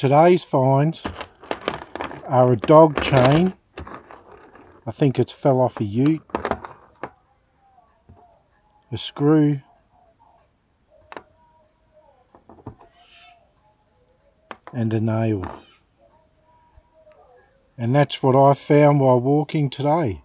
today's finds are a dog chain. I think it's fell off a ute. A screw. And a nail. And that's what I found while walking today.